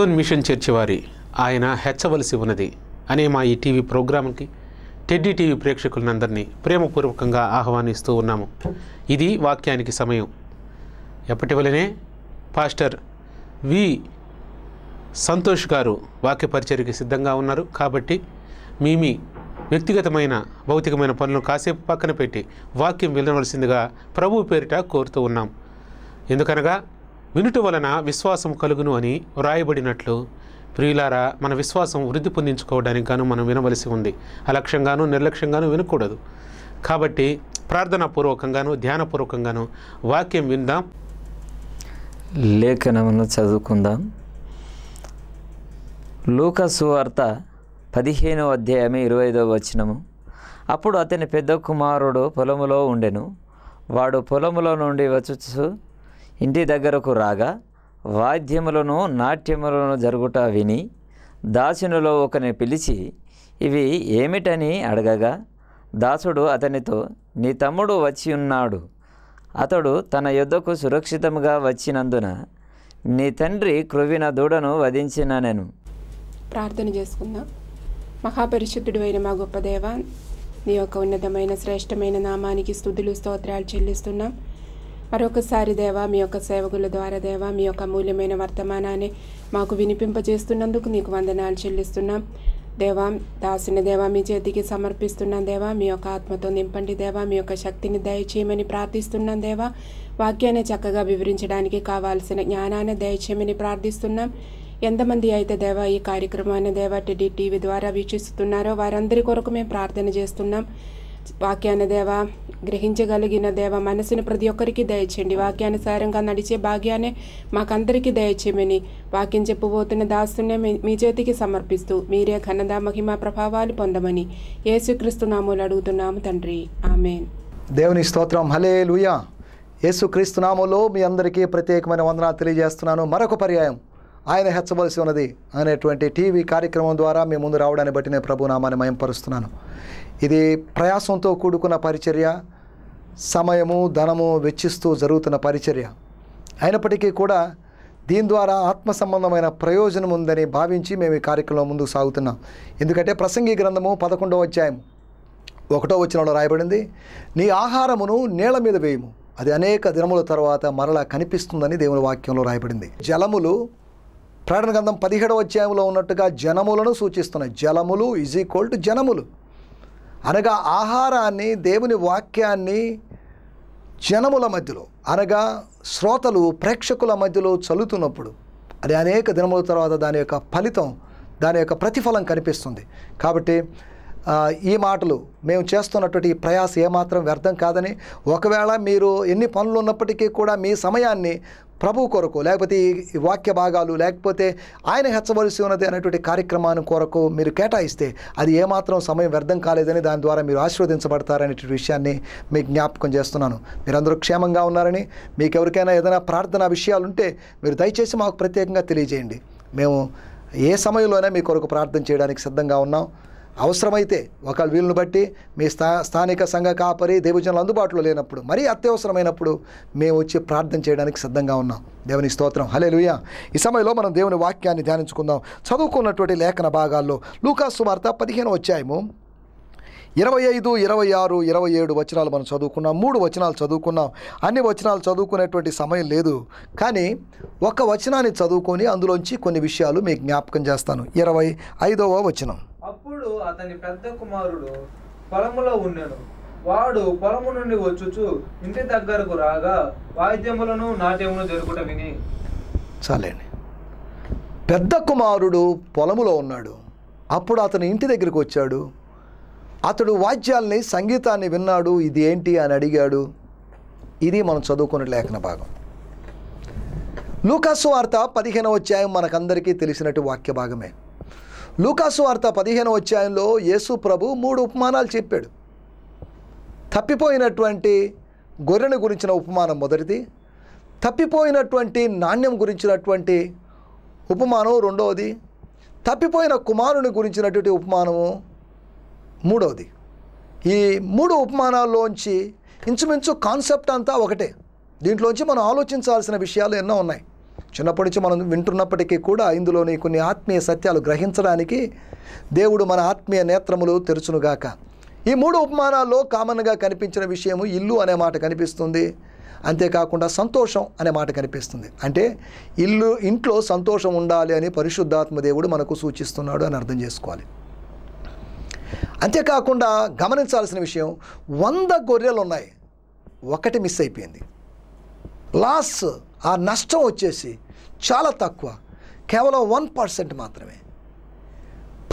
గిద్యోన్ machine church వారి ఆయన హెచ్చవలసి ఉన్నది. అనే మా ఈ టీవీ ప్రోగ్రాంకి టెడ్డీ టీవీ ప్రేక్షకులందరినీ ప్రేమపూర్వకంగా ఆహ్వానిస్తూ ఉన్నాము. ఇది వాక్యానికి సమయం. ఎప్పటి వలనే? పాస్టర్ వి. సంతోష్ గారు వాక్యపరిచర్కి సిద్ధంగా ఉన్నారు. కాబట్టి మీ మీ వ్యక్తిగతమైన భౌతికమైన పనులను కాసేపు పక్కన పెట్టి వాక్యం వినవలసిందిగా ప్రభు పేరిట కోరుతూ ఉన్నాం. ఎందుకనగా వినుట వలన విశ్వాసం కలుగును అని వ్రాయబడినట్లు. ప్రియులారా మన విశ్వాసం వృద్ధి పొందించుకోవడానికి గాను మనం వినవలసి ఉంది. అలక్ష్యంగాను నిర్లక్ష్యంగాను వినకూడదు. కాబట్టి ప్రార్థనాపూర్వకంగాను ధ్యానపూర్వకంగాను వాక్యం విందాం. లేఖనమును చదువుకుందాం. లూకసు వార్త పదిహేనో అధ్యాయమే ఇరవై ఐదవ వచనము. అప్పుడు అతని పెద్ద కుమారుడు పొలములో ఉండెను. వాడు పొలములో నుండి వచ్చు ఇంటి దగ్గరకు రాగా వాద్యములను నాట్యములను జరుగుట విని దాసునిలో ఒకని పిలిచి ఇవి ఏమిటని అడగగా దాసుడు అతనితో నీ తమ్ముడు వచ్చి ఉన్నాడు. అతడు తన యుద్ధకు సురక్షితంగా వచ్చినందున నీ తండ్రి క్రొవ్విన దూడను వధించిన నేను. ప్రార్థన చేసుకుందాం. మహాపరిశుద్ధుడు అయిన మా గొప్ప దేవ నీ యొక్క ఉన్నతమైన శ్రేష్టమైన నామానికి స్థుతులు స్తోత్రాలు చెల్లిస్తున్నాం. మరొకసారి దేవా మీ యొక్క సేవకుల ద్వారా దేవా మీ యొక్క అమూల్యమైన వర్తమానాన్ని మాకు వినిపింపజేస్తున్నందుకు నీకు వందనాలు చెల్లిస్తున్నాం. దేవా దాసిన దేవా మీ చేతికి సమర్పిస్తున్నాం దేవా. మీ యొక్క ఆత్మతో నింపండి దేవా. మీ యొక్క శక్తిని దయచేయమని ప్రార్థిస్తున్నాం దేవా. వాక్యాన్ని చక్కగా వివరించడానికి కావాల్సిన జ్ఞానాన్ని దయచేయమని ప్రార్థిస్తున్నాం. ఎంతమంది అయితే దేవా ఈ కార్యక్రమాన్ని దేవా టిడి టీవీ ద్వారా వీక్షిస్తున్నారో వారందరి కొరకు మేము ప్రార్థన చేస్తున్నాం. వాక్యాన్ని దేవా గ్రహించగలిగిన దేవ మనసుని ప్రతి ఒక్కరికి దయచేయండి వాక్యానుసారంగా నడిచే భాగ్యాన్ని మాకందరికీ దయచేయమని వాక్యం చెప్పబోతున్న దాస్తునే మీ- చేతికి సమర్పిస్తూ మీరే ఘనద మహిమ ప్రభావాలు పొందమని యేసుక్రీస్తు నామూలు అడుగుతున్నాము తండ్రి ఆమెన్ దేవుని స్తోత్రం హలే లూయా యేసుక్రీస్తు నామంలో మీ అందరికీ ప్రత్యేకమైన వందనాలు తెలియజేస్తున్నాను మరొక పర్యాయం ఆయన హెచ్చవలసి ఉన్నది అనేటువంటి టీవీ కార్యక్రమం ద్వారా మీ ముందు రావడాన్ని బట్టి నేను ప్రభునామాన్ని మయంపరుస్తున్నాను ఇది ప్రయాసంతో కూడుకున్న పరిచర్య సమయము ధనము వెచ్చిస్తూ జరుగుతున్న పరిచర్య. అయినప్పటికీ కూడా దీని ద్వారా ఆత్మ సంబంధమైన ప్రయోజనం ఉందని భావించి మేము ఈ కార్యక్రమం ముందుకు సాగుతున్నాం. ఎందుకంటే ప్రసంగి గ్రంథము పదకొండవ అధ్యాయం ఒకటో వచ్చినలో రాయబడింది నీ ఆహారమును నేల మీద వేయము. అది అనేక దినముల తర్వాత మరలా కనిపిస్తుందని దేవుని వాక్యంలో రాయబడింది. జలములు ప్రకటన గ్రంథం పదిహేడవ అధ్యాయంలో ఉన్నట్టుగా జనములను సూచిస్తున్నాయి. జలములు ఈజ్ ఈక్వల్ టు జనములు. అనగా ఆహారాన్ని దేవుని వాక్యాన్ని జనముల మధ్యలో అనగా శ్రోతలు ప్రేక్షకుల మధ్యలో చల్లుతున్నప్పుడు అది అనేక దినముల తర్వాత దాని యొక్క ఫలితం దాని యొక్క ప్రతిఫలం కనిపిస్తుంది. కాబట్టి ఈ మాటలు మేము చేస్తున్నటువంటి ఈ ప్రయాస ఏమాత్రం వ్యర్థం కాదని ఒకవేళ మీరు ఎన్ని పనులు ఉన్నప్పటికీ కూడా మీ సమయాన్ని ప్రభు కొరకు లేకపోతే ఈ వాక్య భాగాలు లేకపోతే ఆయన హెచ్చవలసి ఉన్నది అనేటువంటి కార్యక్రమాన్ని కొరకు మీరు కేటాయిస్తే అది ఏమాత్రం సమయం వ్యర్థం కాలేదని దాని ద్వారా మీరు ఆశీర్వదించబడతారనేటువంటి విషయాన్ని మీకు జ్ఞాపకం చేస్తున్నాను. మీరందరూ క్షేమంగా ఉన్నారని మీకు ఎవరికైనా ఏదైనా ప్రార్థనా విషయాలు ఉంటే మీరు దయచేసి మాకు ప్రత్యేకంగా తెలియజేయండి. మేము ఏ సమయంలోనే మీ కొరకు ప్రార్థన చేయడానికి సిద్ధంగా ఉన్నాం. అవసరమైతే ఒకళ్ళ వీలును బట్టి మీ స్థా స్థానిక సంఘ కాపరి దేవజనులు అందుబాటులో లేనప్పుడు మరీ అత్యవసరమైనప్పుడు మేము వచ్చి ప్రార్థన చేయడానికి సిద్ధంగా ఉన్నాం. దేవుని స్తోత్రం. హలే ఈ సమయంలో మనం దేవుని వాక్యాన్ని ధ్యానించుకుందాం. చదువుకున్నటువంటి లేఖన భాగాల్లో లూకాసు వార్త పదిహేను వచ్చాయము ఇరవై ఐదు ఇరవై ఆరు ఇరవై ఏడు వచనాలు మనం చదువుకున్నాం. మూడు వచనాలు చదువుకున్నాం. అన్ని వచనాలు చదువుకునేటువంటి సమయం లేదు. కానీ ఒక వచనాన్ని చదువుకొని అందులోంచి కొన్ని విషయాలు మీకు జ్ఞాపకం చేస్తాను. ఇరవై ఐదవ వచనం. అప్పుడు అతని పెద్ద కుమారుడు పొలములో ఉండెను వాడు పొలము నుండి వచ్చుచు ఇంటి దగ్గరకు రాగా వాద్యములను నాట్యమును జరుగుట విని చాలండి. పెద్ద కుమారుడు పొలములో ఉన్నాడు. అప్పుడు అతను ఇంటి దగ్గరికి వచ్చాడు. అతడు వాద్యాల్ని సంగీతాన్ని విన్నాడు. ఇది ఏంటి అని అడిగాడు. ఇది మనం చదువుకున్న లేఖన భాగం. లూకాసు వార్త పదిహేనవ అధ్యాయం మనకందరికీ తెలిసినట్టు వాక్య భాగమే లూకాసు వార్త పదిహేను అధ్యాయంలో యేసు ప్రభు మూడు ఉపమానాలు చెప్పాడు. తప్పిపోయినటువంటి గొర్రెను గురించిన ఉపమానం మొదటిది. తప్పిపోయినటువంటి నాణ్యం గురించినటువంటి ఉపమానం రెండవది. తప్పిపోయిన కుమారుని గురించినటువంటి ఉపమానము మూడవది. ఈ మూడు ఉపమానాల్లోంచి ఇంచుమించు కాన్సెప్ట్ అంతా ఒకటే. దీంట్లోంచి మనం ఆలోచించాల్సిన విషయాలు ఎన్నో ఉన్నాయి. చిన్నప్పటి నుంచి మనం వింటున్నప్పటికీ కూడా ఇందులోని కొన్ని ఆత్మీయ సత్యాలు గ్రహించడానికి దేవుడు మన ఆత్మీయ నేత్రములు తెరుచునుగాక. ఈ మూడు ఉపమానాల్లో కామన్గా కనిపించిన విషయము ఇల్లు అనే మాట కనిపిస్తుంది. అంతేకాకుండా సంతోషం అనే మాట కనిపిస్తుంది. అంటే ఇల్లు ఇంట్లో సంతోషం ఉండాలి అని పరిశుద్ధాత్మ దేవుడు మనకు సూచిస్తున్నాడు అని అర్థం చేసుకోవాలి. అంతేకాకుండా గమనించాల్సిన విషయం వంద గొర్రెలు ఉన్నాయి ఒకటి మిస్ అయిపోయింది. లాస్ ఆ నష్టం వచ్చేసి చాలా తక్కువ. కేవలం వన్ పర్సెంట్ మాత్రమే.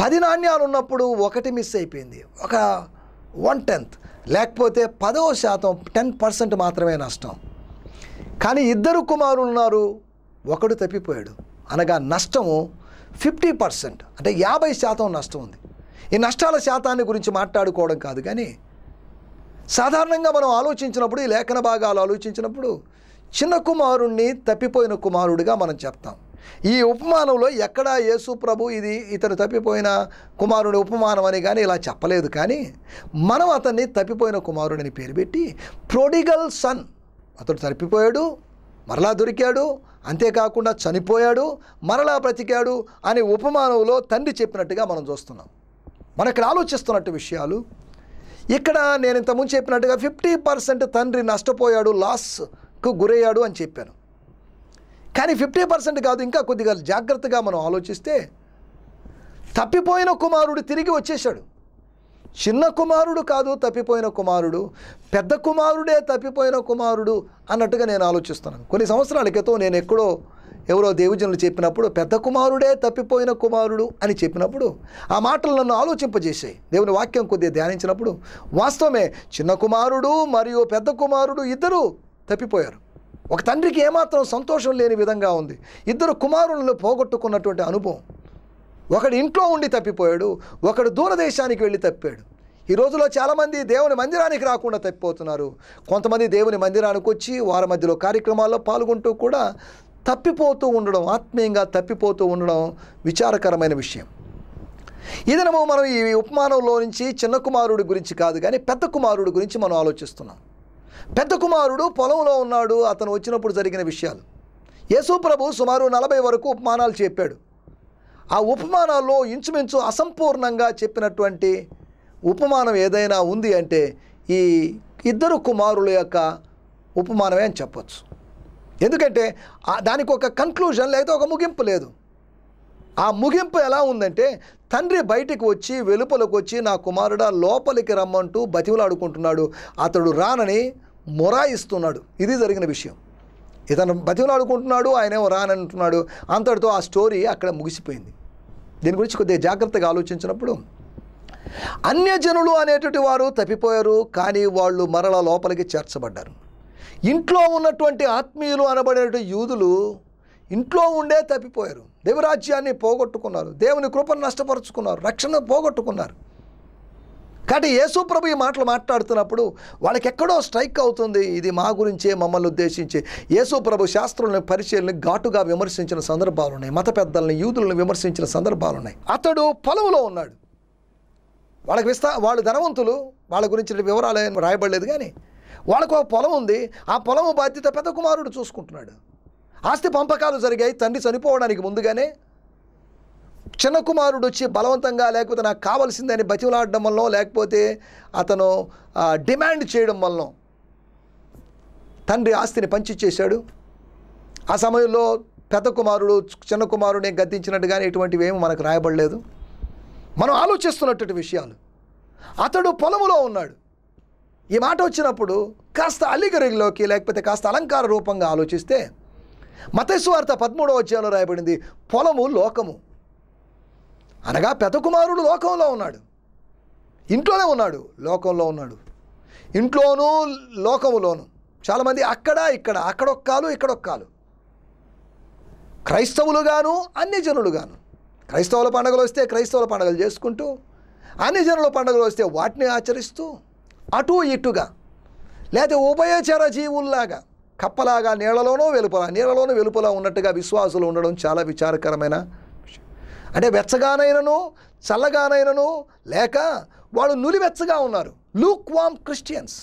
పది నాణ్యాలు ఉన్నప్పుడు ఒకటి మిస్ అయిపోయింది. ఒక వన్ టెన్త్. లేకపోతే పదవ శాతం టెన్ పర్సెంట్ మాత్రమే నష్టం. కానీ ఇద్దరు కుమారులు ఉన్నారు. ఒకడు తప్పిపోయాడు. అనగా నష్టము ఫిఫ్టీ పర్సెంట్. అంటే యాభై శాతం నష్టం ఉంది. ఈ నష్టాల శాతాన్ని గురించి మాట్లాడుకోవడం కాదు కానీ సాధారణంగా మనం ఆలోచించినప్పుడు ఈ లేఖన భాగాలు ఆలోచించినప్పుడు చిన్న కుమారుణ్ణి తప్పిపోయిన కుమారుడిగా మనం చెప్తాం. ఈ ఉపమానంలో ఎక్కడా యేసు ప్రభు ఇది ఇతను తప్పిపోయిన కుమారుడి ఉపమానం అని కానీ ఇలా చెప్పలేదు. కానీ మనం అతన్ని తప్పిపోయిన కుమారుడిని పేరు పెట్టి ప్రొడిగల్ సన్ అతడు తప్పిపోయాడు మరలా దొరికాడు అంతేకాకుండా చనిపోయాడు మరలా బ్రతికాడు అనే ఉపమానంలో తండ్రి చెప్పినట్టుగా మనం చూస్తున్నాం. మనం ఇక్కడ ఆలోచిస్తున్నట్టు విషయాలు ఇక్కడ నేను ఇంతకుముందు చెప్పినట్టుగా ఫిఫ్టీ పర్సెంట్ తండ్రి నష్టపోయాడు కు గురయ్యాడు అని చెప్పాను. కానీ ఫిఫ్టీ పర్సెంట్ కాదు ఇంకా కొద్దిగా జాగ్రత్తగా మనం ఆలోచిస్తే తప్పిపోయిన కుమారుడు తిరిగి వచ్చేసాడు చిన్న కుమారుడు కాదు తప్పిపోయిన కుమారుడు. పెద్ద కుమారుడే తప్పిపోయిన కుమారుడు అన్నట్టుగా నేను ఆలోచిస్తున్నాను. కొన్ని సంవత్సరాల క్రితం నేను ఎక్కడో ఎవరో దేవుజనులు చెప్పినప్పుడు పెద్ద కుమారుడే తప్పిపోయిన కుమారుడు అని చెప్పినప్పుడు ఆ మాటలు నన్ను ఆలోచింపజేసాయి దేవుని వాక్యం కొద్దిగా ధ్యానించినప్పుడు వాస్తవమే చిన్న కుమారుడు మరియు పెద్ద కుమారుడు ఇద్దరు తప్పిపోయారు. ఒక తండ్రికి ఏమాత్రం సంతోషం లేని విధంగా ఉంది. ఇద్దరు కుమారులను పోగొట్టుకున్నటువంటి అనుభవం. ఒకడు ఇంట్లో ఉండి తప్పిపోయాడు ఒకడు దూరదేశానికి వెళ్ళి తప్పాడు. ఈ రోజులో చాలామంది దేవుని మందిరానికి రాకుండా తప్పిపోతున్నారు. కొంతమంది దేవుని మందిరానికి వచ్చి వారి మధ్యలో కార్యక్రమాల్లో పాల్గొంటూ కూడా తప్పిపోతూ ఉండడం ఆత్మీయంగా తప్పిపోతూ ఉండడం విచారకరమైన విషయం. ఈ దినము మనం ఈ ఉపమానంలో నుంచి చిన్న కుమారుడి గురించి కాదు కానీ పెద్ద కుమారుడి గురించి మనం ఆలోచిస్తున్నాం. పెద్ద కుమారుడు పొలంలో ఉన్నాడు అతను వచ్చినప్పుడు జరిగిన విషయాలు. యేసు ప్రభు సుమారు నలభై వరకు ఉపమానాలు చెప్పాడు. ఆ ఉపమానాల్లో ఇంచుమించు అసంపూర్ణంగా చెప్పినటువంటి ఉపమానం ఏదైనా ఉంది అంటే ఈ ఇద్దరు కుమారుల యొక్క ఉపమానమే అని చెప్పొచ్చు. ఎందుకంటే దానికి ఒక కన్క్లూజన్ లేదా ఒక ముగింపు లేదు. ఆ ముగింపు ఎలా ఉందంటే తండ్రి బయటికి వచ్చి వెలుపలకు వచ్చి నా కుమారుడా లోపలికి రమ్మంటూ బతిమలాడుకుంటున్నాడు అతడు రానని మొరాయిస్తున్నాడు. ఇది జరిగిన విషయం. ఇతను బతిమలాడుకుంటున్నాడు ఆయనేమో రానంటున్నాడు. అంతటితో ఆ స్టోరీ అక్కడ ముగిసిపోయింది. దీని గురించి కొద్దిగా జాగ్రత్తగా ఆలోచించినప్పుడు అన్యజనులు అనేటువంటి వారు తప్పిపోయారు కానీ వాళ్ళు మరల లోపలికి చేర్చబడ్డారు. ఇంట్లో ఉన్నటువంటి ఆత్మీయులు అనబడేటువంటి యూదులు ఇంట్లో ఉండే తప్పిపోయారు. దేవరాజ్యాన్ని పోగొట్టుకున్నారు. దేవుని కృపను నష్టపరుచుకున్నారు. రక్షణ పోగొట్టుకున్నారు. కాబట్టి యేసు ప్రభు ఈ మాటలు మాట్లాడుతున్నప్పుడు వాళ్ళకి ఎక్కడో స్ట్రైక్ అవుతుంది. ఇది మా గురించే మమ్మల్ని ఉద్దేశించి. యేసు ప్రభు శాస్త్రులను పరిచయల్ని ఘాటుగా విమర్శించిన సందర్భాలు ఉన్నాయి. మత పెద్దల్ని యూదులను విమర్శించిన సందర్భాలు ఉన్నాయి. అతడు పొలంలో ఉన్నాడు. వాళ్ళకి విస్తా వాళ్ళు ధనవంతులు. వాళ్ళ గురించి వివరాలు రాయబడలేదు కానీ వాళ్ళకు ఒక పొలం ఉంది. ఆ పొలం బాధ్యత పెద్ద కుమారుడు చూసుకుంటున్నాడు. ఆస్తి పంపకాలు జరిగాయి. తండ్రి చనిపోవడానికి ముందుగానే చిన్న కుమారుడు వచ్చి బలవంతంగా లేకపోతే నాకు కావాల్సిందని బతిమలాడడం వల్ల లేకపోతే అతను డిమాండ్ చేయడం వల్ల తండ్రి ఆస్తిని పంచిచ్చేశాడు ఆ సమయంలో పెద్ద కుమారుడు చిన్న కుమారుడిని గద్దించినట్టుగానే ఇటువంటివి ఏమి మనకు రాయబడలేదు. మనం ఆలోచిస్తున్నటువంటి విషయాలు. అతడు పొలములో ఉన్నాడు. ఈ మాట వచ్చినప్పుడు కాస్త అల్లిగరిలోకి లేకపోతే కాస్త అలంకార రూపంగా ఆలోచిస్తే మతస్వార్త పదమూడవ అధ్యాయంలో రాయబడింది పొలము లోకము. అనగా పెద్ద కుమారుడు లోకంలో ఉన్నాడు. ఇంట్లోనే ఉన్నాడు లోకంలో ఉన్నాడు. ఇంట్లోనూ లోకములోను. చాలామంది అక్కడ ఇక్కడ అక్కడొక్కాలు ఇక్కడొక్కాలు. క్రైస్తవులుగాను అన్ని జనులుగాను. క్రైస్తవుల పండుగలు వస్తే క్రైస్తవుల పండుగలు చేసుకుంటూ అన్ని జనుల పండుగలు వస్తే వాటిని ఆచరిస్తూ అటు ఇటుగా లేదా ఉభయచర జీవుల్లాగా కప్పలాగా నీళ్ళలోనూ వెలుపల నీళ్ళలోనూ వెలుపల ఉన్నట్టుగా విశ్వాసులు ఉండడం చాలా విచారకరమైన అంటే వెచ్చగానైనను చల్లగానైనను లేక వాళ్ళు నులివెచ్చగా ఉన్నారు. లూక్ వామ్ క్రిస్టియన్స్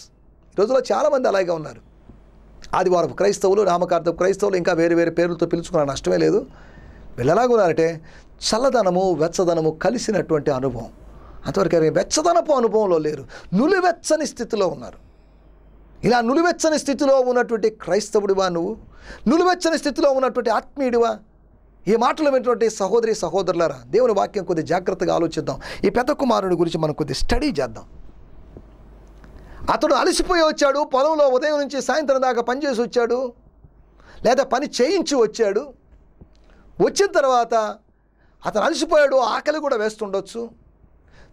ఈ రోజులో చాలామంది అలాగే ఉన్నారు. ఆదివారపు క్రైస్తవులు నామకార్థపు క్రైస్తవులు ఇంకా వేరే వేరే పేర్లతో పిలుచుకున్న నష్టమే లేదు. వీళ్ళెలాగా ఉన్నారంటే చల్లదనము వెచ్చదనము కలిసినటువంటి అనుభవం. అంతవరకు వెచ్చదనపు అనుభవంలో లేరు. నులివెచ్చని స్థితిలో ఉన్నారు. ఇలా నులివెచ్చని స్థితిలో ఉన్నటువంటి క్రైస్తవుడివా నువ్వు? నులివెచ్చని స్థితిలో ఉన్నటువంటి ఆత్మీయుడివా? ఈ మాటలు విన్నటువంటి సహోదరి సహోదరులరా దేవుని వాక్యం కొద్ది జాగ్రత్తగా ఆలోచిద్దాం. ఈ పెద్ద కుమారుడి గురించి మనం కొద్ది స్టడీ చేద్దాం. అతడు అలసిపోయి వచ్చాడు పొలంలో ఉదయం నుంచి సాయంత్రం దాకా పనిచేసి వచ్చాడు లేదా పని చేయించి వచ్చాడు. వచ్చిన తర్వాత అతను అలసిపోయాడు ఆకలి కూడా వేస్తుండొచ్చు.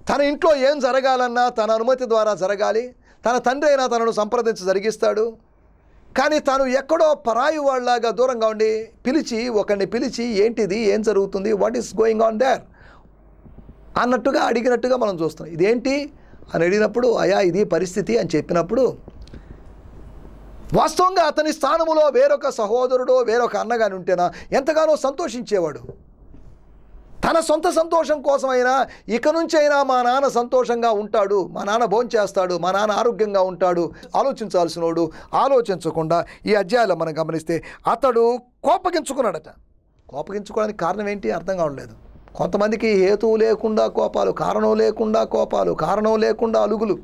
తన ఇంట్లో ఏం జరగాలన్నా తన అనుమతి ద్వారా జరగాలి. తన తండ్రి అయినా తనను సంప్రదించి జరిగిస్తాడు. కానీ తాను ఎక్కడో పరాయి వాళ్ళలాగా దూరంగా ఉండి పిలిచి ఒకరిని పిలిచి ఏంటిది? ఏం జరుగుతుంది? What is going on there అన్నట్టుగా అడిగినట్టుగా మనం చూస్తాం ఇదేంటి? అని అడిగినప్పుడు అయా ఇది పరిస్థితి అని చెప్పినప్పుడు వాస్తవంగా అతని స్థానములో వేరొక సహోదరుడో వేరొక అన్నగాని ఉంటేనా? ఎంతగానో సంతోషించేవాడు. తన సొంత సంతోషం కోసమైనా ఇక నుంచి అయినా మా నాన్న సంతోషంగా ఉంటాడు మా నాన్న భోంచేస్తాడు మా నాన్న ఆరోగ్యంగా ఉంటాడు. ఆలోచించాల్సినోడు ఆలోచించకుండా ఈ అధ్యాయంలో మనం గమనిస్తే అతడు కోపగించుకున్నాడట. కోపగించుకోవడానికి కారణం ఏంటి? అర్థం కావట్లేదు కొంతమందికి హేతువు లేకుండా కోపాలు కారణం లేకుండా కోపాలు కారణం లేకుండా అలుగులు.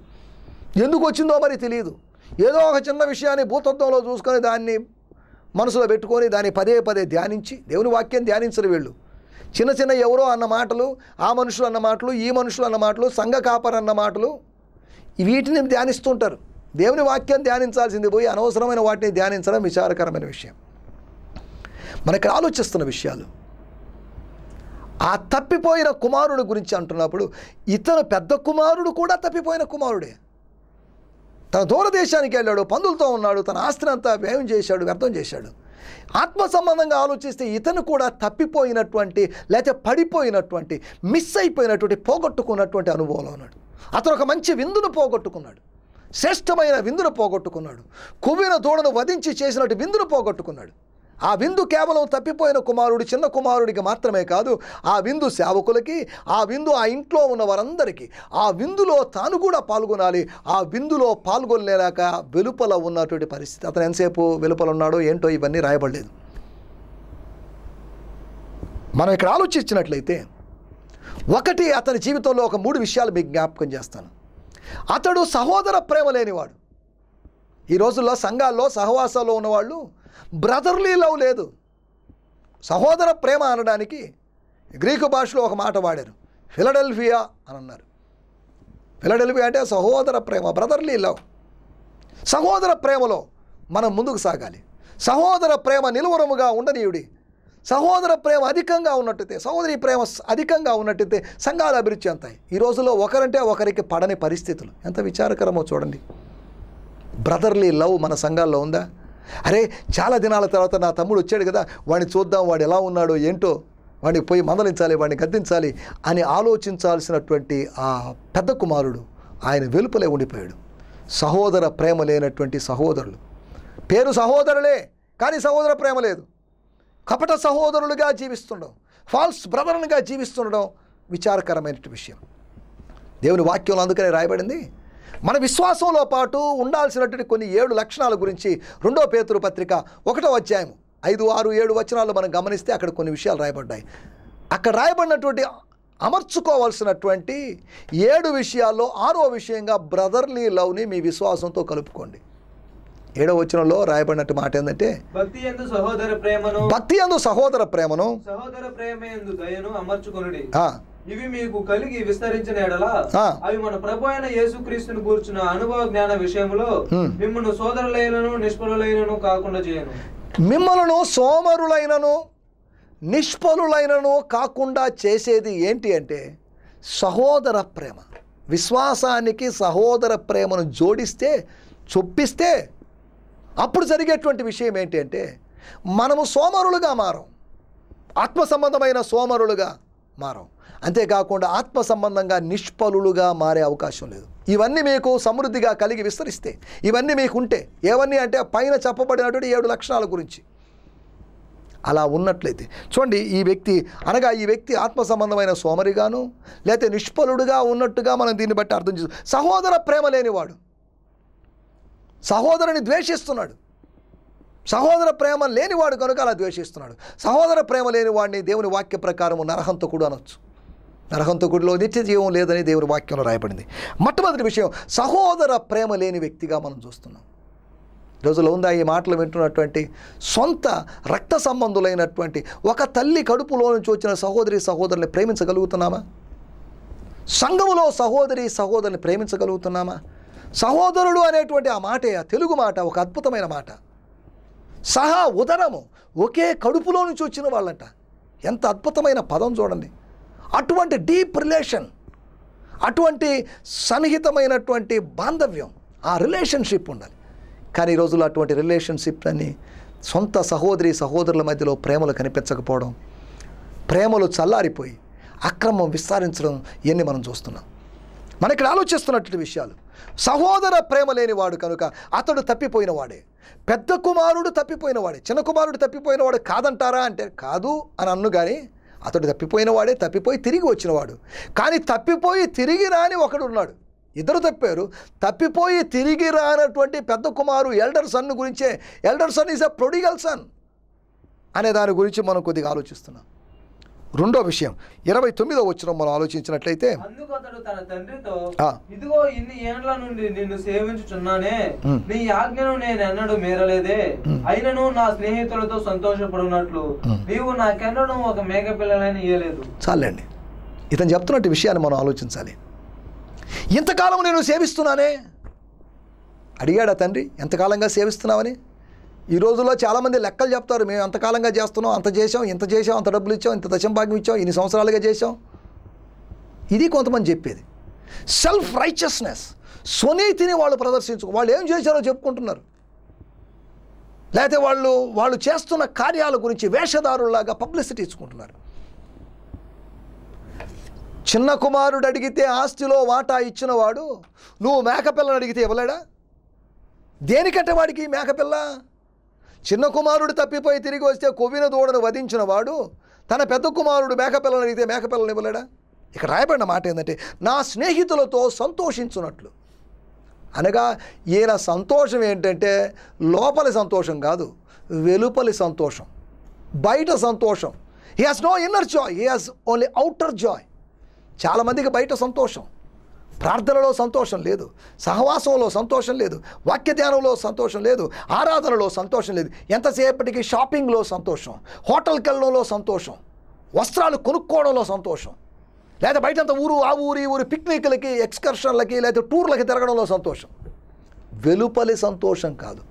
ఎందుకు వచ్చిందో మరి తెలియదు ఏదో ఒక చిన్న విషయాన్ని భూతత్వంలో చూసుకొని దాన్ని మనసులో పెట్టుకొని దాన్ని పదే పదే ధ్యానించి దేవుని వాక్యం ధ్యానించరు వీళ్ళు. చిన్న చిన్న ఎవరో అన్న మాటలు ఆ మనుషులు అన్న మాటలు ఈ మనుషులు అన్న మాటలు సంఘ కాపర్ అన్న మాటలు వీటిని ధ్యానిస్తుంటారు. దేవుని వాక్యం ధ్యానించాల్సింది పోయి అనవసరమైన వాటిని ధ్యానించడం విచారకరమైన విషయం. మనకి ఆలోచిస్తున్న విషయాలు. ఆ తప్పిపోయిన కుమారుడు గురించి అంటున్నప్పుడు ఇతను పెద్ద కుమారుడు కూడా తప్పిపోయిన కుమారుడే. తన దూరదేశానికి వెళ్ళాడు పందులతో ఉన్నాడు తన ఆస్తిని అంతా వ్యయం చేశాడు వ్యర్థం చేశాడు. ఆత్మ సంబంధంగా ఆలోచిస్తే ఇతను కూడా తప్పిపోయినటువంటి లేకపోతే పడిపోయినటువంటి మిస్ అయిపోయినటువంటి పోగొట్టుకున్నటువంటి అనుభవంలో ఉన్నాడు. అతను ఒక మంచి విందును పోగొట్టుకున్నాడు. శ్రేష్టమైన విందును పోగొట్టుకున్నాడు. కొవ్విన దూడను వధించి చేసినట్టు విందును పోగొట్టుకున్నాడు. ఆ విందు కేవలం తప్పిపోయిన కుమారుడు చిన్న కుమారుడికి మాత్రమే కాదు ఆ విందు సేవకులకి ఆ విందు ఆ ఇంట్లో ఉన్న వారందరికీ ఆ విందులో తాను కూడా పాల్గొనాలి ఆ విందులో పాల్గొనలేక వెలుపల ఉన్నటువంటి పరిస్థితి. అతను ఎంతసేపు వెలుపల ఉన్నాడో ఏంటో ఇవన్నీ రాయబడలేదు. మనం ఇక్కడ ఆలోచించినట్లయితే ఒకటి అతని జీవితంలో ఒక మూడు విషయాలు మీకు జ్ఞాపకం చేస్తాను. అతడు సహోదర ప్రేమ లేనివాడు. ఈ రోజుల్లో సంఘాల్లో సహవాసాల్లో ఉన్నవాళ్ళు బ్రదర్లీ లవ్ లేదు. సహోదర ప్రేమ అనడానికి గ్రీకు భాషలో ఒక మాట వాడారు. ఫిలడెల్ఫియా అని అన్నారు ఫిలడెల్ఫియా అంటే సహోదర ప్రేమ బ్రదర్లీ లవ్. సహోదర ప్రేమలో మనం ముందుకు సాగాలి. సహోదర ప్రేమ నిలువరముగా ఉండనీయుడి. సహోదర ప్రేమ అధికంగా ఉన్నట్టయితే సహోదరి ప్రేమ అధికంగా ఉన్నట్టయితే సంఘాలు అభివృద్ధి చెందుతాయి ఈ రోజుల్లో ఒకరంటే ఒకరికి పడని పరిస్థితులు. ఎంత విచారకరమో చూడండి. బ్రదర్లీ లవ్ మన సంఘాల్లో ఉందా? అరే చాలా దినాల తర్వాత నా తమ్ముడు వచ్చాడు కదా వాడిని చూద్దాం వాడు ఎలా ఉన్నాడో ఏంటో వాడిని పోయి మందలించాలి వాడిని గద్దించాలి అని ఆలోచించాల్సినటువంటి ఆ పెద్ద కుమారుడు ఆయన వెలుపలే ఉండిపోయాడు. సహోదర ప్రేమ లేనటువంటి సహోదరులు. పేరు సహోదరులే కానీ సహోదర ప్రేమ లేదు. కపట సహోదరులుగా జీవిస్తుండడం ఫాల్స్ బ్రదర్లుగా జీవిస్తుండడం విచారకరమైన విషయం. దేవుని వాక్యంలో అందుకనే రాయబడింది మన విశ్వాసంలో పాటు ఉండాల్సినటువంటి కొన్ని ఏడు లక్షణాల గురించి రెండో పేతురు పత్రిక ఒకటో అధ్యాయం ఐదు ఆరు ఏడు వచనాలు మనం గమనిస్తే అక్కడ కొన్ని విషయాలు రాయబడ్డాయి. అక్కడ రాయబడినటువంటి అమర్చుకోవాల్సినటువంటి ఏడు విషయాల్లో ఆరో విషయంగా బ్రదర్లీ లవ్ని మీ విశ్వాసంతో కలుపుకోండి. ఏడో వచనంలో రాయబడినట్టు మాట ఏంటంటే భక్తి ఎందు సహోదర ప్రేమను భక్తి సహోదర ప్రేమను సహోదర ప్రేమ ఎందు దయను అమర్చుకొనుడి. ఆ, ఇవి మీకు కలిగి విస్తరించిన ఎడల. అవి మన ప్రభు అయిన యేసుక్రీస్తుని కూర్చున్న అనుభవ జ్ఞాన విషయంలో. మిమ్మల్ని సోదరులైనను నిష్ఫలులైనను కాకుండా చేయను మిమ్మలను సోమరులైనను నిష్ఫలులైనను కాకుండా చేసేది ఏంటి అంటే సహోదర ప్రేమ విశ్వాసానికి సహోదర ప్రేమను జోడిస్తే చొప్పిస్తే అప్పుడు జరిగేటువంటి విషయం ఏంటి అంటే మనము సోమరులుగా మారం ఆత్మ సంబంధమైన సోమరులుగా మారం అంతేకాకుండా ఆత్మ సంబంధంగా నిష్ఫలులుగా మారే అవకాశం లేదు. ఇవన్నీ మీకు సమృద్ధిగా కలిగి విస్తరిస్తే ఇవన్నీ మీకు ఉంటే ఏవన్నీ అంటే పైన చెప్పబడినటువంటి ఏడు లక్షణాల గురించి. అలా ఉన్నట్లయితే చూడండి ఈ వ్యక్తి అనగా ఈ వ్యక్తి ఆత్మ సంబంధమైన సోమరిగాను లేకపోతే నిష్ఫలుడుగా ఉన్నట్టుగా మనం దీన్ని బట్టి అర్థం చేస్తాం సహోదర ప్రేమ లేనివాడు. సహోదరుని ద్వేషిస్తున్నాడు. సహోదర ప్రేమ లేనివాడు కనుక అలా ద్వేషిస్తున్నాడు. సహోదర ప్రేమ లేనివాడిని దేవుని వాక్య ప్రకారం నరహంతకుడు అనొచ్చు. నరహంతకుడిలో నిత్య జీవం లేదని దేవుని వాక్యంలో రాయబడింది. మొట్టమొదటి విషయం సహోదర ప్రేమ లేని వ్యక్తిగా మనం చూస్తున్నాం. రోజుల్లో రోజులో ఉందా ఈ మాటలు వింటున్నటువంటి సొంత రక్త సంబంధులైనటువంటి ఒక తల్లి కడుపులో నుంచి వచ్చిన సహోదరి సహోదరుని ప్రేమించగలుగుతున్నామా? సంఘములో సహోదరి సహోదరుని ప్రేమించగలుగుతున్నామా? సహోదరుడు అనేటువంటి ఆ మాటే ఆ తెలుగు మాట ఒక అద్భుతమైన మాట. సహా ఉదరము ఒకే కడుపులో నుంచి వచ్చిన వాళ్ళంట. ఎంత అద్భుతమైన పదం చూడండి. అటువంటి డీప్ రిలేషన్ అటువంటి సన్నిహితమైనటువంటి బాంధవ్యం ఆ రిలేషన్షిప్ ఉండాలి. కానీ ఈ రోజుల్లో అటువంటి రిలేషన్షిప్ అని సొంత సహోదరి సహోదరుల మధ్యలో ప్రేమలు కనిపించకపోవడం ప్రేమలు చల్లారిపోయి అక్రమం విస్తరించడం ఇవన్నీ మనం చూస్తున్నాం. మన ఇక్కడ ఆలోచిస్తున్నటువంటి విషయాలు. సహోదర ప్రేమ లేనివాడు కనుక అతడు తప్పిపోయినవాడే పెద్ద కుమారుడు తప్పిపోయినవాడే చిన్న కుమారుడు తప్పిపోయినవాడు కాదంటారా అంటే కాదు అని అన్ను కానీ అతడు తప్పిపోయిన వాడే తప్పిపోయి తిరిగి వచ్చినవాడు. కానీ తప్పిపోయి తిరిగి రాని ఒకడు ఉన్నాడు. ఇద్దరు తప్పారు. తప్పిపోయి తిరిగి రానటువంటి పెద్ద కుమారు ఎల్డర్ సన్ గురించే. Elder son is a prodigal son అనే దాని గురించి మనం కొద్దిగా ఆలోచిస్తున్నాం. రెండో విషయం ఇరవై తొమ్మిదో వచ్చిన మనం ఆలోచించినట్లయితే. ఇదిగో ఇన్ని ఏండ్ల నుండి నిన్ను సేవించుచున్నానే. నీ ఆజ్ఞను నేను ఎన్నడూ మీరలేదే అయినను నా స్నేహితులతో సంతోషపడినట్లు నీవు నాకెన్నడూ ఒక మేక పిల్లలని ఇయ్యలేదు. చాలండి. ఇతను చెప్తున్నట్టు విషయాన్ని మనం ఆలోచించాలి. ఇంతకాలం నేను సేవిస్తున్నానే? అడిగాడా తండ్రి ఎంతకాలంగా సేవిస్తున్నావని? ఈ రోజుల్లో చాలామంది లెక్కలు చెప్తారు మేము ఎంతకాలంగా చేస్తున్నాం అంత చేసాం ఇంత చేసాం అంత డబ్బులు ఇచ్చాం ఇంత దశం భాగం ఇచ్చాం ఇన్ని సంవత్సరాలుగా చేసాం ఇది కొంతమంది చెప్పేది. సెల్ఫ్ రైచియస్నెస్ స్వనీతిని వాళ్ళు ప్రదర్శించుకో వాళ్ళు ఏం చేశారో చెప్పుకుంటున్నారు. లేకపోతే వాళ్ళు వాళ్ళు చేస్తున్న కార్యాల గురించి వేషధారుల్లాగా పబ్లిసిటీ ఇచ్చుకుంటున్నారు. చిన్న కుమారుడు అడిగితే ఆస్తిలో వాటా ఇచ్చినవాడు నువ్వు మేకపిల్లని అడిగితే ఇవ్వలేడా? దేనికంటే వాడికి మేకపిల్ల? చిన్న కుమారుడు తప్పిపోయి తిరిగి వస్తే కొవ్విన దూడను వధించిన వాడు తన పెద్ద కుమారుడు మేకపిల్లని అడిగితే మేకపిల్లని ఇవ్వలేడా? ఇక్కడ రాయబడిన మాట ఏంటంటే నా స్నేహితులతో సంతోషించున్నట్లు అనగా ఈయన సంతోషం ఏంటంటే లోపలి సంతోషం కాదు వెలుపలి సంతోషం. బయట సంతోషం. He has no inner joy he has only outer joy చాలామందికి బయట సంతోషం. ప్రార్థనలో సంతోషం లేదు సహవాసంలో సంతోషం లేదు వాక్య ధ్యానంలో సంతోషం లేదు ఆరాధనలో సంతోషం లేదు ఎంతసేపటికి షాపింగ్లో సంతోషం హోటల్కి వెళ్ళడంలో సంతోషం వస్త్రాలు కొనుక్కోవడంలో సంతోషం లేదా బయటంత ఊరు ఆ ఊరు ఈ ఊరు పిక్నిక్లకి ఎక్స్కర్షన్లకి లేదా టూర్లకి తిరగడంలో సంతోషం. వెలుపలి సంతోషం కాదు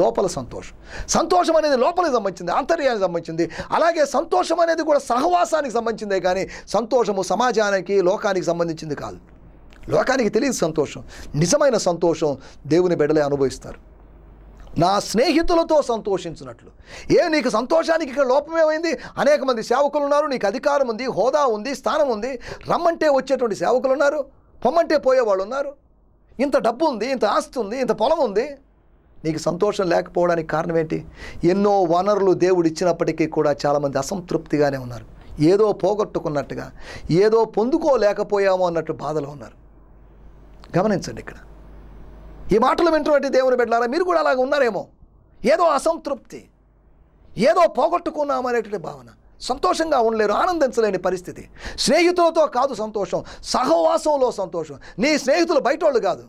లోపల సంతోషం. సంతోషం అనేది లోపలికి సంబంధించింది ఆంతర్యానికి సంబంధించింది అలాగే సంతోషం అనేది కూడా సహవాసానికి సంబంధించిందే కానీ సంతోషము సమాజానికి లోకానికి సంబంధించింది కాదు. లోకానికి తెలియదు సంతోషం. నిజమైన సంతోషం దేవుని బిడ్డలే అనుభవిస్తారు. నా స్నేహితులతో సంతోషించినట్లు. ఏ నీకు సంతోషానికి ఇక్కడ లోపమేమైంది అనేక మంది సేవకులు ఉన్నారు నీకు అధికారం ఉంది హోదా ఉంది స్థానం ఉంది. రమ్మంటే వచ్చేటువంటి సేవకులు ఉన్నారు పొమ్మంటే పోయేవాళ్ళు ఉన్నారు. ఇంత డబ్బు ఉంది ఇంత ఆస్తి ఉంది ఇంత పొలం ఉంది. నీకు సంతోషం లేకపోవడానికి కారణం ఏంటి? ఎన్నో వనరులు దేవుడు ఇచ్చినప్పటికీ కూడా చాలామంది అసంతృప్తిగానే ఉన్నారు. ఏదో పోగొట్టుకున్నట్టుగా ఏదో పొందుకోలేకపోయామో అన్నట్టు బాధలో ఉన్నారు. గమనించండి ఇక్కడ. ఈ మాటలు వింటున్నట్టు దేవుని బిడ్డలారా మీరు కూడా అలాగ ఉన్నారేమో. ఏదో అసంతృప్తి ఏదో పోగొట్టుకున్నామనేటువంటి భావన. సంతోషంగా ఉండలేరు ఆనందించలేని పరిస్థితి. స్నేహితులతో కాదు సంతోషం సహవాసంలో సంతోషం. నీ స్నేహితులు బయటోళ్ళు కాదు.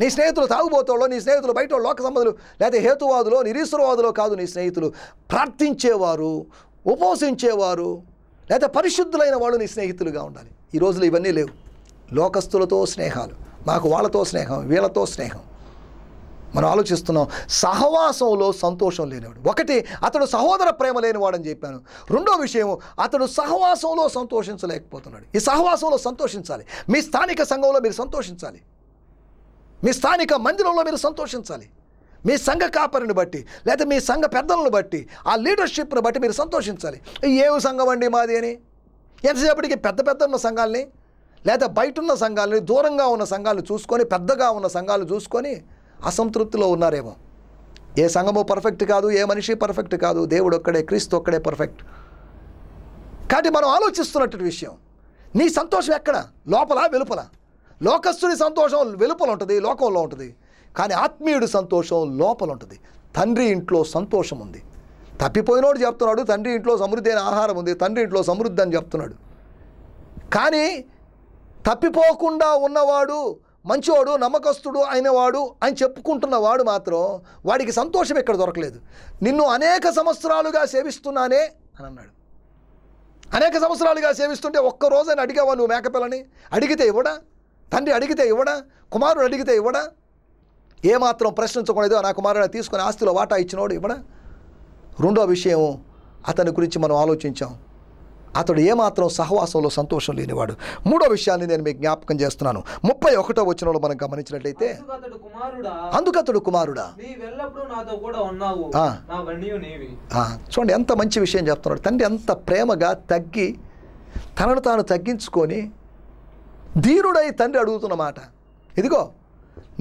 నీ స్నేహితులు తాగుబోతోళ్ళు నీ స్నేహితులు బయట వాళ్ళు, లోక సంబంధులు లేదా హేతువాదులో నిరీశ్వరవాదులో కాదు నీ స్నేహితులు. ప్రార్థించేవారు ఉపవసించేవారు లేదా పరిశుద్ధులైన వాళ్ళు నీ స్నేహితులుగా ఉండాలి. ఈ రోజులు ఇవన్నీ లేవు. లోకస్తులతో స్నేహాలు మాకు వాళ్ళతో స్నేహం వీళ్ళతో స్నేహం. మనం ఆలోచిస్తున్నాం సహవాసంలో సంతోషం లేనివాడు. ఒకటి అతడు సహోదర ప్రేమ లేనివాడని చెప్పాను. రెండో విషయం అతడు సహవాసంలో సంతోషించలేకపోతున్నాడు. ఈ సహవాసంలో సంతోషించాలి. మీ స్థానిక సంఘంలో మీరు సంతోషించాలి. మీ స్థానిక మందిరంలో మీరు సంతోషించాలి. మీ సంఘ కాపరిని బట్టి లేదా మీ సంఘ పెద్దలను బట్టి ఆ లీడర్షిప్ని బట్టి మీరు సంతోషించాలి. ఏమి సంఘం అండి మాది అని? ఎంతసేపటికి పెద్ద పెద్ద ఉన్న సంఘాలని? లేదా బయట ఉన్న సంఘాలని దూరంగా ఉన్న సంఘాలు చూసుకొని పెద్దగా ఉన్న సంఘాలు చూసుకొని అసంతృప్తిలో ఉన్నారేమో. ఏ సంఘము పర్ఫెక్ట్ కాదు ఏ మనిషి పర్ఫెక్ట్ కాదు దేవుడు ఒక్కడే క్రీస్తు ఒక్కడే పర్ఫెక్ట్ కాబట్టి మనం ఆలోచిస్తున్నటువంటి విషయం నీ సంతోషం ఎక్కడ? లోపల వెలుపల? లోకస్తుడి సంతోషం వెలుపల ఉంటుంది లోకంలో ఉంటుంది. కానీ ఆత్మీయుడి సంతోషం లోపల ఉంటుంది. తండ్రి ఇంట్లో సంతోషం ఉంది. తప్పిపోయినోడు చెప్తున్నాడు తండ్రి ఇంట్లో సమృద్ధి అయిన ఆహారం ఉంది తండ్రి ఇంట్లో సమృద్ధి అని చెప్తున్నాడు. కానీ తప్పిపోకుండా ఉన్నవాడు మంచివాడు నమ్మకస్తుడు అయినవాడు అని చెప్పుకుంటున్నవాడు మాత్రం వాడికి సంతోషం ఎక్కడ దొరకలేదు. నిన్ను అనేక సంవత్సరాలుగా సేవిస్తున్నానే అని అన్నాడు. అనేక సంవత్సరాలుగా సేవిస్తుంటే ఒక్క రోజైనా అడిగావా నువ్వు మేకపిల్లని? అడిగితే ఇవ్వడా? తండ్రి అడిగితే ఇవ్వడా? కుమారుడు అడిగితే ఇవ్వడా? ఏమాత్రం ప్రశ్నించకూడదు నా కుమారుడు తీసుకుని ఆస్తిలో వాటా ఇచ్చినోడు ఇవ్వడా? రెండో విషయం అతని గురించి మనం ఆలోచించాం. అతడు ఏమాత్రం సహవాసంలో సంతోషం లేనివాడు. మూడో విషయాన్ని నేను మీకు జ్ఞాపకం చేస్తున్నాను. ముప్పై ఒకటో వచనంలో మనం గమనించినట్లయితే అందుకు అతడు కుమారుడా. చూడండి ఎంత మంచి విషయం చెప్తున్నాడు. తండ్రి ఎంత ప్రేమగా తగ్గి తనను తాను తగ్గించుకొని ధీరుడై తండ్రి అడుగుతున్న మాట. ఇదిగో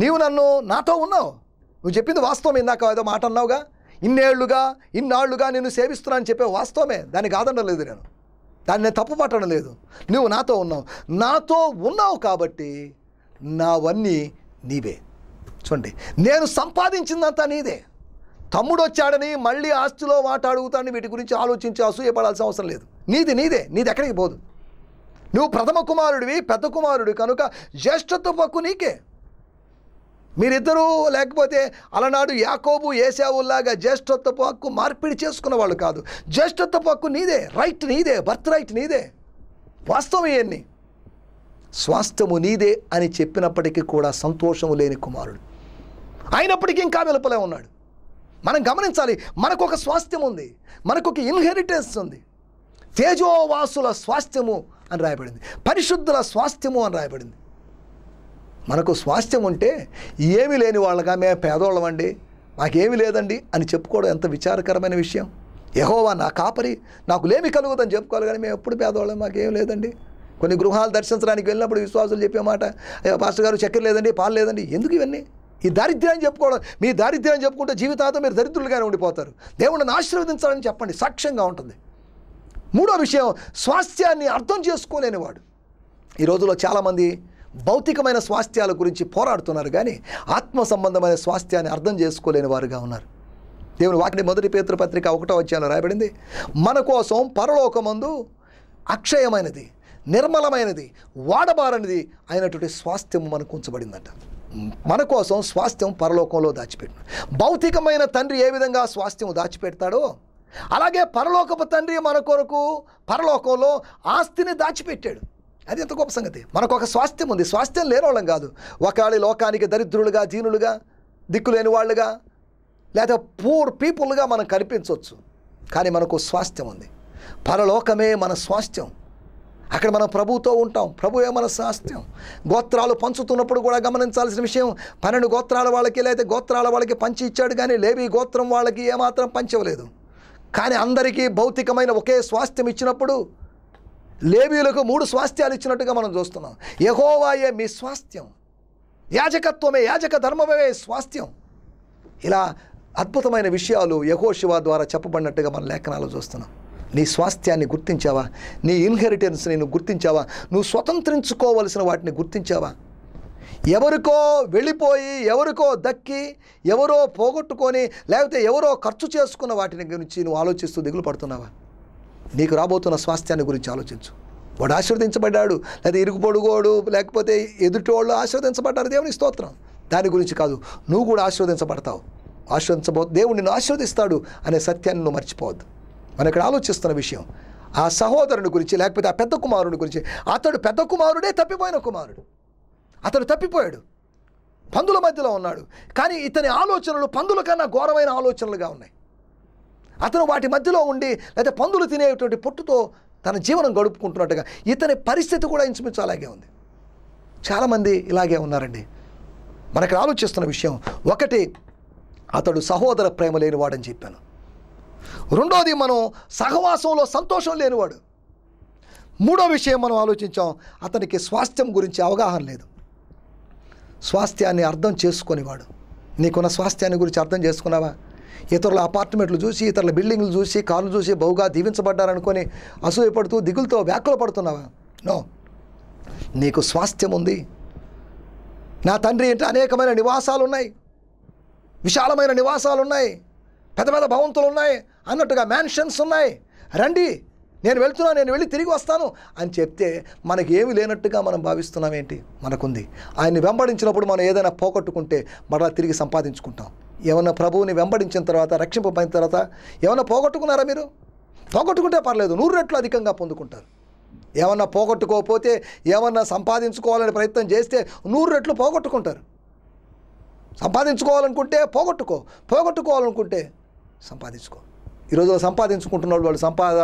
నీవు నన్ను నాతో ఉన్నావు. నువ్వు చెప్పింది వాస్తవం ఇందాక ఏదో మాట అన్నావుగా ఇన్నేళ్ళుగా ఇన్నాళ్ళుగా నేను సేవిస్తున్నానని చెప్పే వాస్తవమే. దాన్ని కాదనడం లేదు నేను. దాన్ని నేను తప్పు పట్టడం లేదు. నువ్వు నాతో ఉన్నావు. నాతో ఉన్నావు కాబట్టి నావన్నీ నీవే. చూడండి నేను సంపాదించిందంతా నీదే. తమ్ముడు వచ్చాడని మళ్ళీ ఆస్తిలో మాట అడుగుతాడని వీటి గురించి ఆలోచించి అసూయపడాల్సిన అవసరం లేదు. నీది నీదే నీది ఎక్కడికి పోదు. నువ్వు ప్రథమ కుమారుడివి పెద్ద కుమారుడు కనుక జ్యేష్ఠత్వ హక్కు నీకే. మీరిద్దరూ లేకపోతే అలనాడు యాకోబు ఏసావుల్లాగా జ్యేష్ఠత్వపు హక్కు మార్పిడి చేసుకున్న వాళ్ళు కాదు. జ్యేష్ఠత్వపు హక్కు నీదే రైట్ నీదే బర్త్ రైట్ నీదే. వాస్తవం ఇవన్నీ స్వాస్థ్యము నీదే అని చెప్పినప్పటికీ కూడా సంతోషము లేని కుమారుడు. అయినప్పటికీ ఇంకా వెలుపలే ఉన్నాడు. మనం గమనించాలి మనకు ఒక స్వాస్థ్యం ఉంది మనకు ఒక ఇన్హెరిటెన్స్ ఉంది. తేజోవాసుల స్వాస్థ్యము అని రాయబడింది. పరిశుద్ధుల స్వాస్థ్యము అని రాయబడింది. మనకు స్వాస్థ్యం ఉంటే ఏమీ లేని వాళ్ళగా మేము పేదోళ్ళమండి మాకేమీ లేదండి అని చెప్పుకోవడం ఎంత విచారకరమైన విషయం. యహోవా నా కాపరి నాకు లేమి కలుగుదని చెప్పుకోవాలి కానీ మేము ఎప్పుడు పేదవాళ్ళం మాకేం లేదండి. కొన్ని గృహాలు దర్శించడానికి వెళ్ళినప్పుడు విశ్వాసులు చెప్పే మాట అయ్యో పాస్టర్ గారు చక్కెర లేదండి పాలు లేదండి ఎందుకు ఇవన్నీ? ఈ దారిద్ర్యాన్ని చెప్పుకోవడం మీ దారిద్ర్యాన్ని చెప్పుకుంటే జీవితాంతం మీరు దరిద్రులుగానే ఉండిపోతారు. దేవుడిని ఆశీర్వదించాలని చెప్పండి సాక్ష్యంగా ఉంటుంది. మూడో విషయం స్వాస్థ్యాన్ని అర్థం చేసుకోలేనివాడు. ఈ రోజుల్లో చాలామంది భౌతికమైన స్వాస్థ్యాల గురించి పోరాడుతున్నారు కానీ ఆత్మ సంబంధమైన స్వాస్థ్యాన్ని అర్థం చేసుకోలేని వారుగా ఉన్నారు. దేవుని వాటిని మొదటి పేతృపత్రిక ఒకటో అధ్యాయంలో రాయబడింది మన కోసం పరలోకమందు అక్షయమైనది నిర్మలమైనది వాడబారనిది అయినటువంటి స్వాస్థ్యం మనకు ఉంచబడిందట. మన కోసం స్వాస్థ్యం పరలోకంలో దాచిపెట్టిన భౌతికమైన తండ్రి ఏ విధంగా స్వాస్థ్యం దాచిపెడతాడో అలాగే పరలోకపు తండ్రి మన కొరకు పరలోకంలో ఆస్తిని దాచిపెట్టాడు. అది ఎంత గొప్ప సంగతి. మనకు ఒక స్వాస్థ్యం ఉంది. స్వాస్థ్యం లేనివాళ్ళం కాదు. ఒకవేళ లోకానికి దరిద్రులుగా దీనులుగా దిక్కులేని వాళ్ళుగా లేదా పూర్ పీపుల్గా మనం కనిపించవచ్చు. కానీ మనకు స్వాస్థ్యం ఉంది. పరలోకమే మన స్వాస్థ్యం. అక్కడ మనం ప్రభుతో ఉంటాం. ప్రభువే మన స్వాస్థ్యం. గోత్రాలు పంచుతున్నప్పుడు కూడా గమనించాల్సిన విషయం పన్నెండు గోత్రాల వాళ్ళకి లేదా గోత్రాల వాళ్ళకి పంచి ఇచ్చాడు కానీ లేవి గోత్రం వాళ్ళకి ఏమాత్రం పంచవలేదు కానీ అందరికీ భౌతికమైన ఒకే స్వాస్థ్యం ఇచ్చినప్పుడు లేబీలకు మూడు స్వాస్థ్యాలు ఇచ్చినట్టుగా మనం చూస్తున్నాం. యహోవాయే మీ స్వాస్థ్యం. యాజకత్వమే యాజక ధర్మమే స్వాస్థ్యం. ఇలా అద్భుతమైన విషయాలు యహోశివ ద్వారా చెప్పబడినట్టుగా మన లేఖనాలు చూస్తున్నాం. నీ స్వాస్థ్యాన్ని గుర్తించావా? నీ ఇన్హెరిటెన్స్ని నువ్వు గుర్తించావా? నువ్వు స్వతంత్రించుకోవలసిన వాటిని గుర్తించావా? ఎవరికో వెళ్ళిపోయి ఎవరికో దక్కి ఎవరో పోగొట్టుకొని లేకపోతే ఎవరో ఖర్చు చేసుకున్న వాటిని గురించి నువ్వు ఆలోచిస్తూ దిగులు పడుతున్నావా? నీకు రాబోతున్న స్వాస్థ్యాన్ని గురించి ఆలోచించు. వాడు ఆశీర్వదించబడ్డాడు లేదా ఇరుగు పొడుగోడు లేకపోతే ఎదుటోళ్ళు ఆశీర్వదించబడ్డారు దేవుని స్తోత్రం. దాని గురించి కాదు నువ్వు కూడా ఆశీర్వదించబడతావు. ఆశీర్వదించబో దేవుడు నిన్ను ఆశీర్వదిస్తాడు అనే సత్యాన్ని నువ్వు మర్చిపోవద్దు. మనం ఇక్కడ ఆలోచిస్తున్న విషయం ఆ సహోదరుని గురించి లేకపోతే ఆ పెద్ద కుమారుని గురించి అతడు పెద్ద కుమారుడే తప్పిపోయిన కుమారుడు. అతడు తప్పిపోయాడు. పందుల మధ్యలో ఉన్నాడు. కానీ ఇతని ఆలోచనలు పందుల కన్నా ఘోరమైన ఆలోచనలుగా ఉన్నాయి. అతను వాటి మధ్యలో ఉండి లేదా పందులు తినేటువంటి పొట్టుతో తన జీవనం గడుపుకుంటున్నట్టుగా ఇతని పరిస్థితి కూడా ఇంచుమించు అలాగే ఉంది. చాలామంది ఇలాగే ఉన్నారండి. మనకి ఆలోచిస్తున్న విషయం ఒకటి అతడు సహోదర ప్రేమ లేనివాడని చెప్పాను. రెండోది మనం సహవాసంలో సంతోషం లేనివాడు. మూడో విషయం మనం ఆలోచించాం అతనికి స్వాస్థ్యం గురించి అవగాహన లేదు. స్వాస్థ్యాన్ని అర్థం చేసుకునేవాడు. నీకున్న స్వాస్థ్యాన్ని గురించి అర్థం చేసుకున్నావా? ఇతరుల అపార్ట్మెంట్లు చూసి ఇతరుల బిల్డింగ్లు చూసి కార్లు చూసి బహుగా దీవించబడ్డారనుకొని అసూయపడుతూ దిగులతో వ్యాఖ్యలు పడుతున్నావా? నో. నీకు స్వాస్థ్యం ఉంది. నా తండ్రి ఇంట అనేకమైన నివాసాలు ఉన్నాయి విశాలమైన నివాసాలు ఉన్నాయి పెద్ద పెద్ద భవంతులు ఉన్నాయి అన్నట్టుగా మ్యాన్షన్స్ ఉన్నాయి. రండి. నేను వెళ్తున్నాను నేను వెళ్ళి తిరిగి వస్తాను అని చెప్తే మనకి ఏమి లేనట్టుగా మనం భావిస్తున్నాం ఏంటి? మనకుంది. ఆయన్ని వెంబడించినప్పుడు మనం ఏదైనా పోగొట్టుకుంటే మరలా తిరిగి సంపాదించుకుంటాం. ఏమన్నా ప్రభువుని వెంబడించిన తర్వాత రక్షింపబడిన తర్వాత ఏమన్నా పోగొట్టుకున్నారా మీరు? పోగొట్టుకుంటే పర్లేదు నూరు రెట్లు అధికంగా పొందుకుంటారు. ఏమన్నా పోగొట్టుకోకపోతే ఏమన్నా సంపాదించుకోవాలని ప్రయత్నం చేస్తే నూరు రెట్లు పోగొట్టుకుంటారు. సంపాదించుకోవాలనుకుంటే పోగొట్టుకో పోగొట్టుకోవాలనుకుంటే సంపాదించుకో. ఈరోజు సంపాదించుకుంటున్న వాళ్ళు సంపాద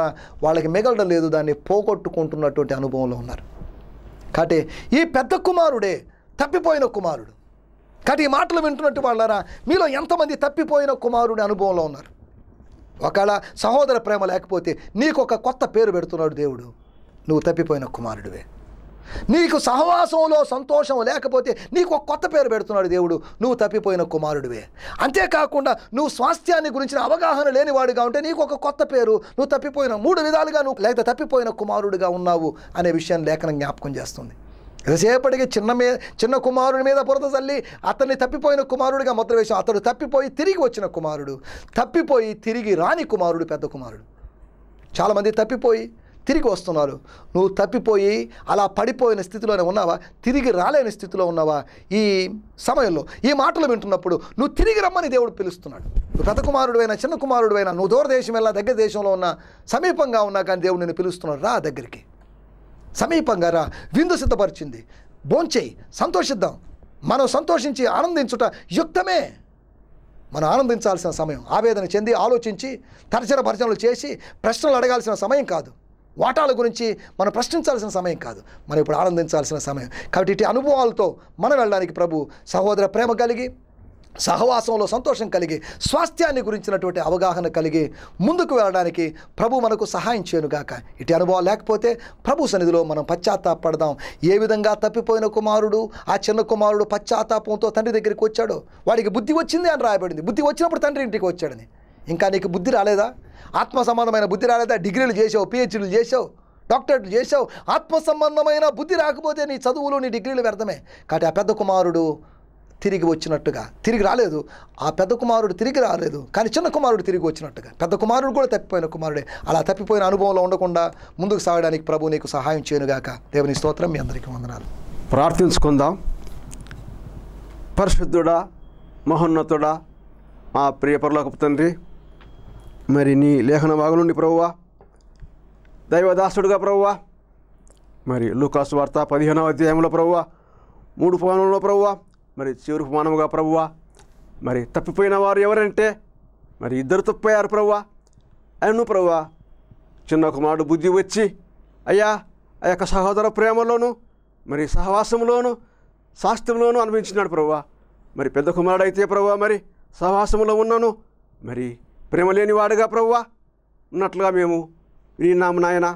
వాళ్ళకి మిగలడం లేదు దాన్ని పోగొట్టుకుంటున్నటువంటి అనుభవంలో ఉన్నారు. కాబట్టి ఈ పెద్ద కుమారుడే తప్పిపోయిన కుమారుడు. కాబట్టి ఈ మాటలు వింటున్నట్టు వాళ్ళారా మీలో ఎంతమంది తప్పిపోయిన కుమారుడి అనుభవంలో ఉన్నారు? ఒకవేళ సహోదర ప్రేమ లేకపోతే నీకు ఒక కొత్త పేరు పెడుతున్నాడు దేవుడు. నువ్వు తప్పిపోయిన కుమారుడివే. నీకు సహవాసంలో సంతోషం లేకపోతే నీకు ఒక కొత్త పేరు పెడుతున్నాడు దేవుడు. నువ్వు తప్పిపోయిన కుమారుడివే. అంతేకాకుండా నువ్వు స్వాస్థ్యాన్ని గురించిన అవగాహన లేనివాడిగా ఉంటే నీకు ఒక కొత్త పేరు. నువ్వు తప్పిపోయిన మూడు విధాలుగా నువ్వు లేకపోతే తప్పిపోయిన కుమారుడిగా ఉన్నావు అనే విషయాన్ని లేఖనం జ్ఞాపకం చేస్తుంది. ఎంతసేపటికి చిన్న మీద చిన్న కుమారుడి మీద బురద చల్లి అతన్ని తప్పిపోయిన కుమారుడిగా ముద్ర వేశాం అతడు తప్పిపోయి తిరిగి వచ్చిన కుమారుడు. తప్పిపోయి తిరిగి రాని కుమారుడు పెద్ద కుమారుడు. చాలామంది తప్పిపోయి తిరిగి వస్తున్నారు. నువ్వు తప్పిపోయి అలా పడిపోయిన స్థితిలోనే ఉన్నావా? తిరిగి రాలేని స్థితిలో ఉన్నావా? ఈ సమయంలో ఈ మాటలు వింటున్నప్పుడు నువ్వు తిరిగి రమ్మని దేవుడు పిలుస్తున్నాడు. నువ్వు పెద్ద కుమారుడువైనా చిన్న కుమారుడువైనా నువ్వు దూరదేశం వెళ్ళా దగ్గర దేశంలో ఉన్నా సమీపంగా ఉన్నా కానీ దేవుడు నేను పిలుస్తున్నాడు. రా దగ్గరికి. సమీపంగా రా. విందు సిద్ధపరిచింది. భోంచేయి. సంతోషిద్దాం. మనం సంతోషించి ఆనందించుట యుక్తమే. మనం ఆనందించాల్సిన సమయం. ఆవేదన చెంది ఆలోచించి తర్జన భర్జనలు చేసి ప్రశ్నలు అడగాల్సిన సమయం కాదు. వాటాల గురించి మనం ప్రశ్నించాల్సిన సమయం కాదు. మనం ఇప్పుడు ఆనందించాల్సిన సమయం. కాబట్టి ఇటు అనుభవాలతో మనం వెళ్ళడానికి ప్రభు సహోదర ప్రేమ కలిగి సహవాసంలో సంతోషం కలిగి స్వాస్థ్యాన్ని గురించినటువంటి అవగాహన కలిగి ముందుకు వెళ్ళడానికి ప్రభు మనకు సహాయం చేయనుగాక. ఇటు అనుభవం లేకపోతే ప్రభు సన్నిధిలో మనం పశ్చాత్తాపడదాం. ఏ విధంగా తప్పిపోయిన కుమారుడు ఆ చిన్న కుమారుడు పశ్చాత్తాపంతో తండ్రి దగ్గరికి వచ్చాడో? వాడికి బుద్ధి వచ్చింది అని రాయబడింది. బుద్ధి వచ్చినప్పుడు తండ్రి ఇంటికి వచ్చాడని. ఇంకా నీకు బుద్ధి రాలేదా? ఆత్మ సంబంధమైన బుద్ధి రాలేదా? డిగ్రీలు చేసావు పిహెచ్డీలు చేసావు డాక్టరేట్లు చేసావు. ఆత్మ సంబంధమైన బుద్ధి రాకపోతే నీ చదువులు నీ డిగ్రీలు వ్యర్థమే. కాబట్టి ఆ పెద్ద కుమారుడు తిరిగి వచ్చినట్టుగా తిరిగి రాలేదు. ఆ పెద్ద కుమారుడు తిరిగి రాలేదు. కానీ చిన్న కుమారుడు తిరిగి వచ్చినట్టుగా. పెద్ద కుమారుడు కూడా తప్పిపోయిన కుమారుడే. అలా తప్పిపోయిన అనుభవంలో ఉండకుండా ముందుకు సాగడానికి ప్రభు నీకు సహాయం చేయనుగాక. దేవుని స్తోత్రం మీ అందరికీ వందనాలు. ప్రార్థించుకుందాం. పరిశుద్ధుడా మహోన్నతుడా మా ప్రియ పరలోకపు తండ్రి మరి నీ లేఖన భాగం ప్రభువా దైవదాసుడుగా ప్రభువా మరి లూకాసు వార్త పదిహేనవ అధ్యాయంలో ప్రభువా మూడు ఉపమానంలో ప్రభువా మరి చివరి ఉపమానముగా ప్రభువా మరి తప్పిపోయిన వారు ఎవరంటే? మరి ఇద్దరు తప్పిపోయారు ప్రభువా అను ప్రభువా చిన్న కుమారుడు బుద్ధి వచ్చి అయ్యా ఆ యొక్క సహోదర ప్రేమలోను మరి సహవాసంలోను శాస్త్రంలోనూ అనిపించినాడు ప్రభువా మరి పెద్ద కుమారుడు అయితే ప్రభువా మరి సహవాసంలో ఉన్నాను? మరి ప్రేమ లేనివాడుగా ప్రవ్వా. ఉన్నట్లుగా మేము విన్నాము నాయన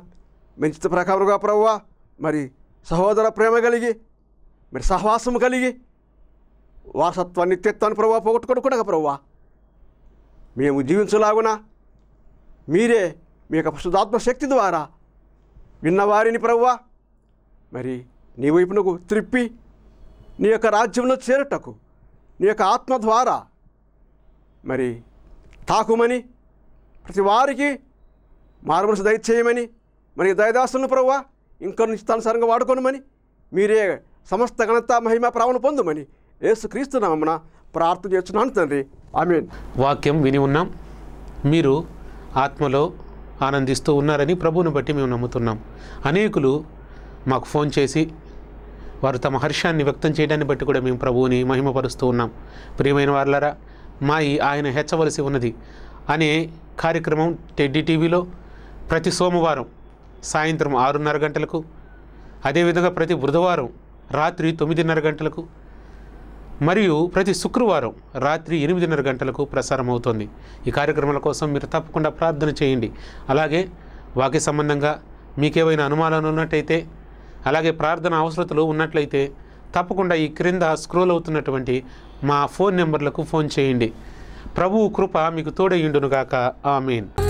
మంచిత ప్రకారంగా ప్రవ్వా. మరి సహోదర ప్రేమ కలిగి మరి సహవాసం కలిగి వారసత్వాన్ని నిత్యత్వాన్ని ప్రవ్వా పోగొట్టుకోకుండా ప్రవ్వా. మేము జీవించలాగున మీరే మీ యొక్క పరిశుద్ధాత్మ శక్తి ద్వారా విన్నవారిని ప్రవ్వా. మరి నీ వైపునకు త్రిప్పి నీ యొక్క రాజ్యంలో చేరుటకు నీ యొక్క ఆత్మ ద్వారా మరి తాకుమని ప్రతి వారికి మారుమనసు దయచేయమని మరి దయదాసులను ప్రభువా ఇంకొన్ని నిశ్చితానుసారంగా వాడుకోనమని మీరే సమస్త ఘనత మహిమ ప్రావణ పొందుమని యేసుక్రీస్తు నామమున ప్రార్థన చేస్తున్నాను తండ్రి. ఆమెన్. వాక్యం విని ఉన్నాం. మీరు ఆత్మలో ఆనందిస్తూ ఉన్నారని ప్రభువుని బట్టి మేము నమ్ముతున్నాం. అనేకులు మాకు ఫోన్ చేసి వారు తమ హర్షాన్ని వ్యక్తం చేయడాన్ని బట్టి కూడా మేము ప్రభువుని మహిమపరుస్తూ ఉన్నాం. ప్రియమైన వారులారా మా ఈ ఆయన హెచ్చవలసి ఉన్నది అనే కార్యక్రమం టెడ్డీ టీవీలో ప్రతి సోమవారం సాయంత్రం ఆరున్నర గంటలకు అదేవిధంగా ప్రతి బుధవారం రాత్రి తొమ్మిదిన్నర గంటలకు మరియు ప్రతి శుక్రవారం రాత్రి ఎనిమిదిన్నర గంటలకు ప్రసారం అవుతుంది ఈ కార్యక్రమాల కోసం మీరు తప్పకుండా ప్రార్థన చేయండి. అలాగే వాక్య సంబంధంగా మీకేవైనా అనుమానాలు ఉన్నట్టయితే అలాగే ప్రార్థన అవసరతలు ఉన్నట్లయితే తప్పకుండా ఈ క్రింద స్క్రోల్ అవుతున్నటువంటి మా ఫోన్ నెంబర్లకు ఫోన్ చేయండి. ప్రభువు కృప మీకు తోడయుండునుగాక ఆమెన్.